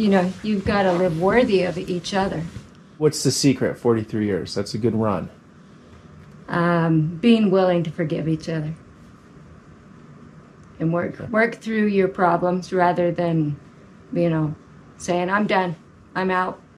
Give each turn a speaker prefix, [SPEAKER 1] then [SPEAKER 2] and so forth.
[SPEAKER 1] you know, you've got to live worthy of each other.
[SPEAKER 2] What's the secret? 43 years. That's a good run.
[SPEAKER 1] Um, being willing to forgive each other and work work through your problems rather than, you know, saying I'm done, I'm out,